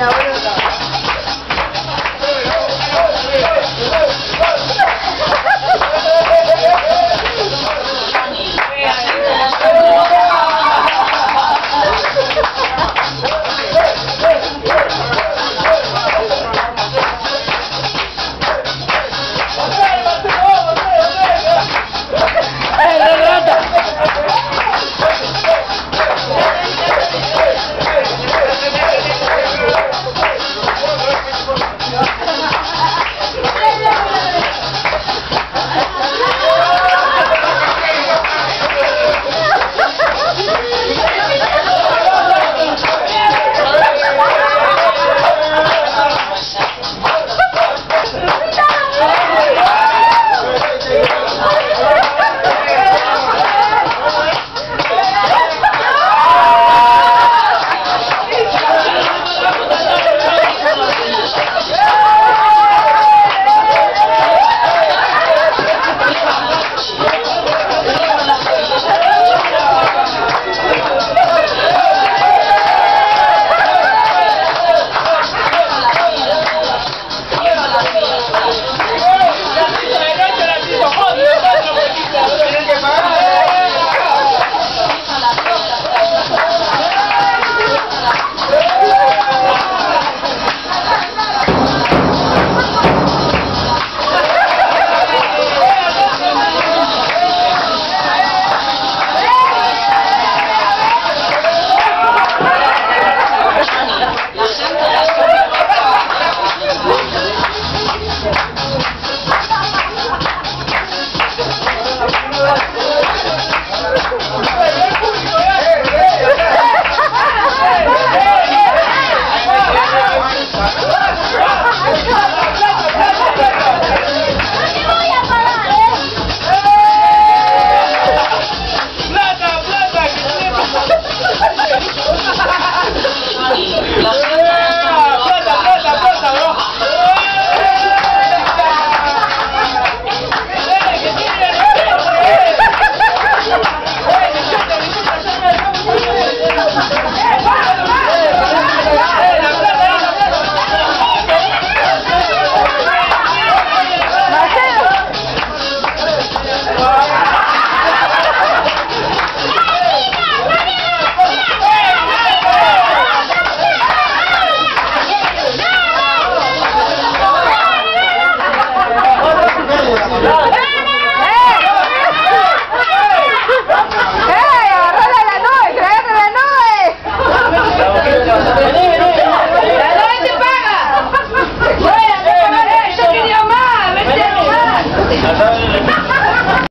la hora.